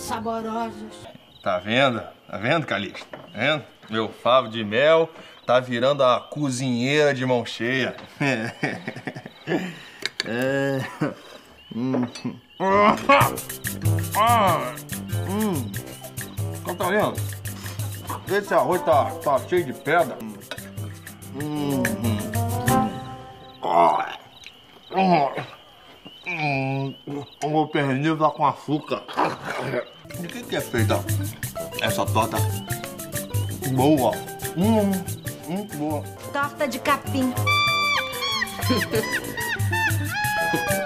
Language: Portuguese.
saborosas. Tá vendo? Tá vendo, Calixto? Tá vendo? Meu favo de mel tá virando a cozinheira de mão cheia. é. Hum. Ah. Hum. Catarina, esse arroz tá, tá cheio de pedra. Hum. Ah. Hum o pernil lá com açúcar. De que, que é feita essa torta? Boa. Hum, muito boa. Torta de capim.